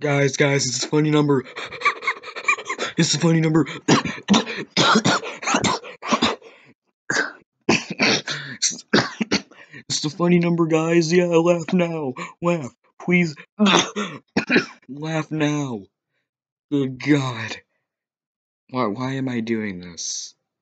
Guys, guys, it's a funny number. It's a funny number. It's a funny number, guys. Yeah, laugh now. Laugh, please. laugh now. Good God. Why, why am I doing this?